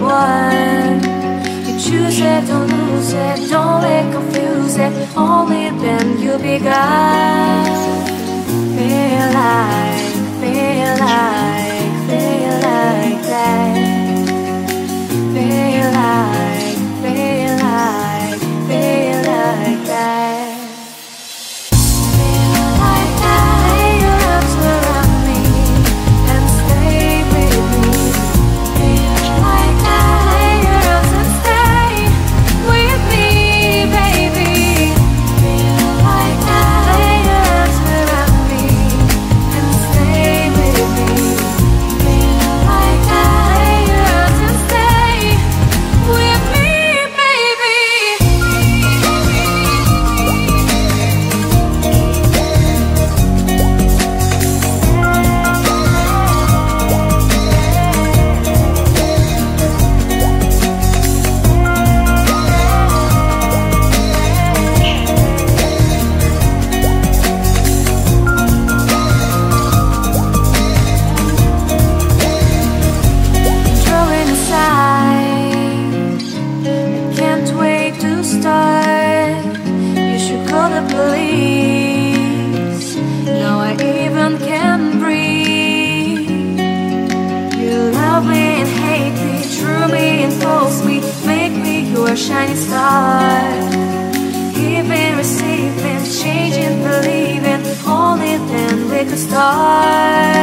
one. You choose it, don't lose it, don't get confused it. Only then you'll be God. shining star. Giving, receiving, changing, believing, Only then we could start.